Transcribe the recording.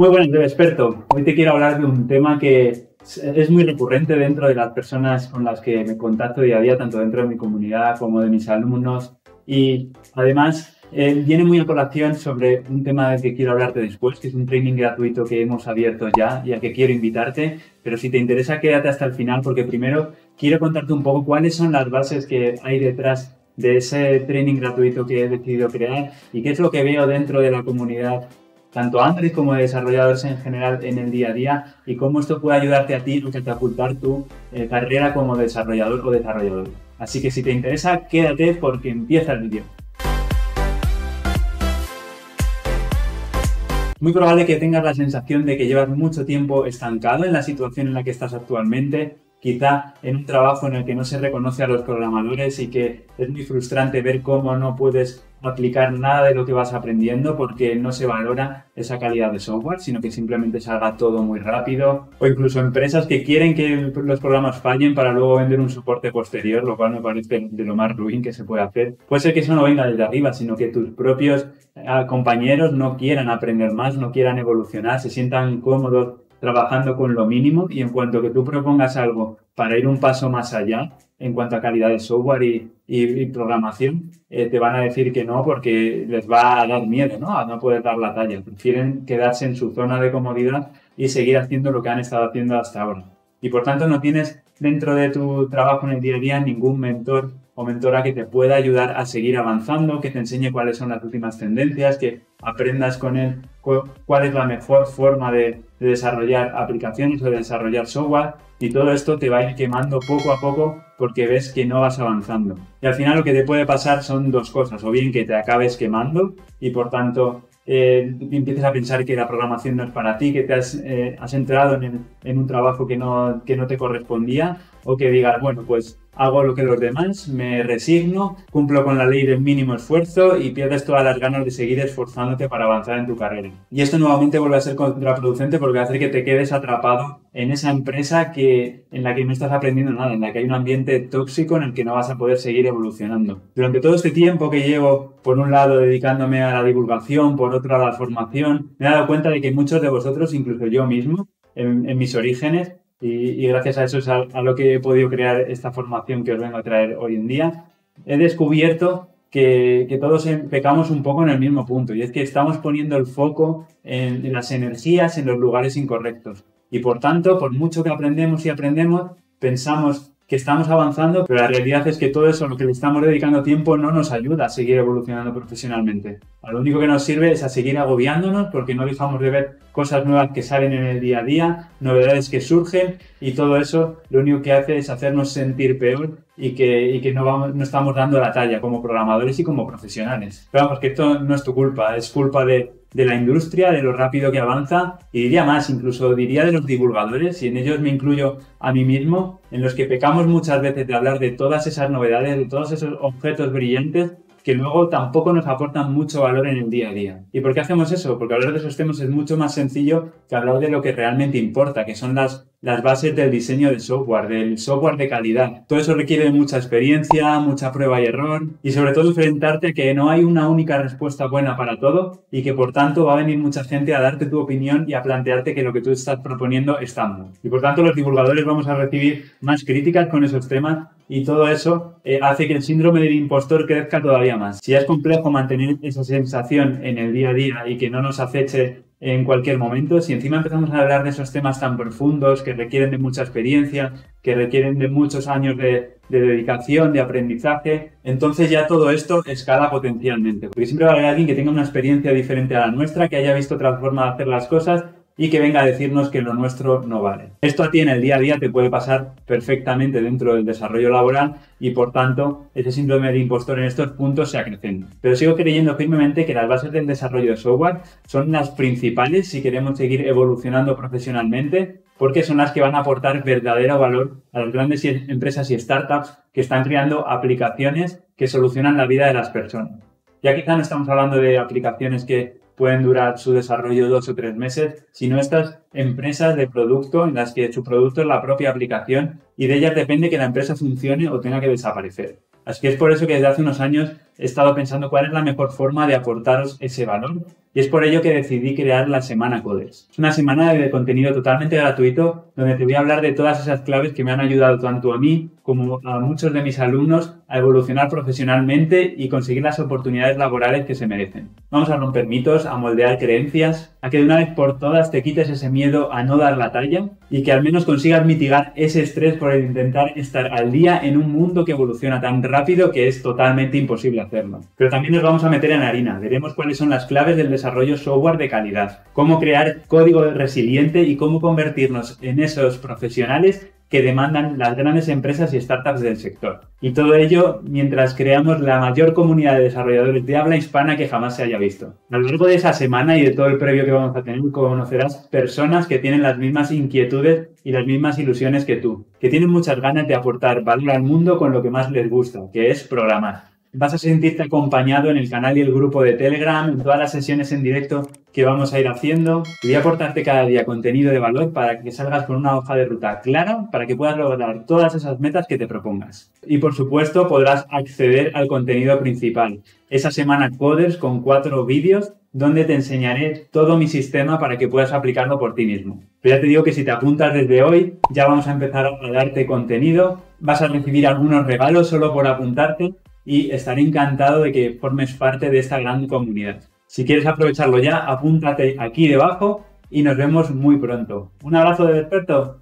Muy buenas, experto. Hoy te quiero hablar de un tema que es muy recurrente dentro de las personas con las que me contacto día a día, tanto dentro de mi comunidad como de mis alumnos. Y además eh, viene muy a colación sobre un tema del que quiero hablarte después, que es un training gratuito que hemos abierto ya y al que quiero invitarte. Pero si te interesa, quédate hasta el final porque primero quiero contarte un poco cuáles son las bases que hay detrás de ese training gratuito que he decidido crear y qué es lo que veo dentro de la comunidad tanto Android como desarrolladores en general en el día a día y cómo esto puede ayudarte a ti a catapultar tu eh, carrera como desarrollador o desarrollador. Así que si te interesa, quédate porque empieza el vídeo. Muy probable que tengas la sensación de que llevas mucho tiempo estancado en la situación en la que estás actualmente quizá en un trabajo en el que no se reconoce a los programadores y que es muy frustrante ver cómo no puedes aplicar nada de lo que vas aprendiendo porque no se valora esa calidad de software, sino que simplemente salga todo muy rápido. O incluso empresas que quieren que los programas fallen para luego vender un soporte posterior, lo cual me parece de lo más ruin que se puede hacer. Puede ser que eso no venga desde arriba, sino que tus propios eh, compañeros no quieran aprender más, no quieran evolucionar, se sientan cómodos trabajando con lo mínimo y en cuanto que tú propongas algo para ir un paso más allá en cuanto a calidad de software y, programación, eh, te van a decir que no porque les va a dar miedo ¿no? a no poder dar la talla. Prefieren quedarse en su zona de comodidad y seguir haciendo lo que han estado haciendo hasta ahora. Y por tanto no tienes dentro de tu trabajo en el día a día ningún mentor o mentora que te pueda ayudar a seguir avanzando, que te enseñe cuáles son las últimas tendencias, que aprendas con él cuál es la mejor forma de, desarrollar aplicaciones o de desarrollar software y todo esto te va a ir quemando poco a poco porque ves que no vas avanzando. Y al final lo que te puede pasar son dos cosas, o bien que te acabes quemando y por tanto eh, a pensar que la programación no es para ti, que te has, eh, entrado en, en, un trabajo que no, que no te correspondía o que digas, bueno, pues hago lo que los demás, me resigno, cumplo con la ley del mínimo esfuerzo y pierdes todas las ganas de seguir esforzándote para avanzar en tu carrera. Y esto nuevamente vuelve a ser contraproducente porque hace que te quedes atrapado en esa empresa que, en la que no estás aprendiendo nada, en la que hay un ambiente tóxico en el que no vas a poder seguir evolucionando. Durante todo este tiempo que llevo, por un lado, dedicándome a la divulgación, por otro a la formación, me he dado cuenta de que muchos de vosotros, incluso yo mismo, en mis orígenes, y, gracias a eso es a, lo que he podido crear esta formación que os vengo a traer hoy en día. He descubierto que, que, todos pecamos un poco en el mismo punto y es que estamos poniendo el foco en, en, las energías en los lugares incorrectos. Y por tanto, por mucho que aprendemos y aprendemos, pensamos que estamos avanzando, pero la realidad es que todo eso, lo que le estamos dedicando tiempo, no nos ayuda a seguir evolucionando profesionalmente. lo único que nos sirve es a seguir agobiándonos porque no dejamos de ver cosas nuevas que salen en el día a día, novedades que surgen y todo eso lo único que hace es hacernos sentir peor y que, y que no, vamos, no estamos dando la talla como programadores y como profesionales. Pero vamos, que esto no es tu culpa, es culpa de de la industria, de lo rápido que avanza y diría más, incluso diría de los divulgadores, y en ellos me incluyo a mí mismo, en los que pecamos muchas veces de hablar de todas esas novedades, de todos esos objetos brillantes que luego tampoco nos aportan mucho valor en el día a día. ¿Y por qué hacemos eso? Porque hablar de esos temas es mucho más sencillo que hablar de lo que realmente importa, que son las las bases del diseño del software, del software de calidad. Todo eso requiere mucha experiencia, mucha prueba y error y sobre todo enfrentarte a que no hay una única respuesta buena para todo y que por tanto va a venir mucha gente a darte tu opinión y a plantearte que lo que tú estás proponiendo está mal. Y por tanto los divulgadores vamos a recibir más críticas con esos temas y todo eso eh, hace que el síndrome del impostor crezca todavía más. Si es complejo mantener esa sensación en el día a día y que no nos aceche en cualquier momento. Si encima empezamos a hablar de esos temas tan profundos que requieren de mucha experiencia, que requieren de muchos años de, dedicación, de aprendizaje, entonces ya todo esto escala potencialmente. Porque siempre va a haber alguien que tenga una experiencia diferente a la nuestra, que haya visto otra forma de hacer las cosas y que venga a decirnos que lo nuestro no vale. Esto a ti en el día a día te puede pasar perfectamente dentro del desarrollo laboral y por tanto ese síndrome de impostor en estos puntos se acrecenta. Pero sigo creyendo firmemente que las bases del desarrollo de software son las principales si queremos seguir evolucionando profesionalmente porque son las que van a aportar verdadero valor a las grandes empresas y startups que están creando aplicaciones que solucionan la vida de las personas. Ya quizá no estamos hablando de aplicaciones que pueden durar su desarrollo dos o tres meses, sino estas empresas de producto en las que su producto es la propia aplicación y de ellas depende que la empresa funcione o tenga que desaparecer. Así que es por eso que desde hace unos años he estado pensando cuál es la mejor forma de aportaros ese valor Y es por ello que decidí crear la Semana Coders. Es una semana de contenido totalmente gratuito donde te voy a hablar de todas esas claves que me han ayudado tanto a mí como a muchos de mis alumnos a evolucionar profesionalmente y conseguir las oportunidades laborales que se merecen. Vamos a romper mitos, a moldear creencias, a que de una vez por todas te quites ese miedo a no dar la talla y que al menos consigas mitigar ese estrés por intentar estar al día en un mundo que evoluciona tan rápido que es totalmente imposible hacerlo. Pero también nos vamos a meter en harina, veremos cuáles son las claves del desarrollo software de calidad, cómo crear código resiliente y cómo convertirnos en esos profesionales que demandan las grandes empresas y startups del sector. Y todo ello mientras creamos la mayor comunidad de desarrolladores de habla hispana que jamás se haya visto. A lo largo de esa semana y de todo el previo que vamos a tener, conocerás personas que tienen las mismas inquietudes y las mismas ilusiones que tú, que tienen muchas ganas de aportar valor al mundo con lo que más les gusta, que es programar. Vas a sentirte acompañado en el canal y el grupo de Telegram, en todas las sesiones en directo que vamos a ir haciendo. Voy a aportarte cada día contenido de valor para que salgas con una hoja de ruta clara para que puedas lograr todas esas metas que te propongas. Y por supuesto podrás acceder al contenido principal. Esa semana Coders con cuatro vídeos donde te enseñaré todo mi sistema para que puedas aplicarlo por ti mismo. Pero ya te digo que si te apuntas desde hoy, ya vamos a empezar a darte contenido. Vas a recibir algunos regalos solo por apuntarte y estaré encantado de que formes parte de esta gran comunidad. Si quieres aprovecharlo ya, apúntate aquí debajo y nos vemos muy pronto. Un abrazo de desperto.